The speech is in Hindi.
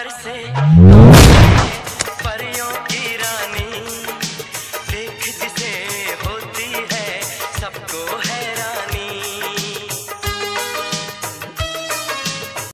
पर से। परियों की रानी देख जिसे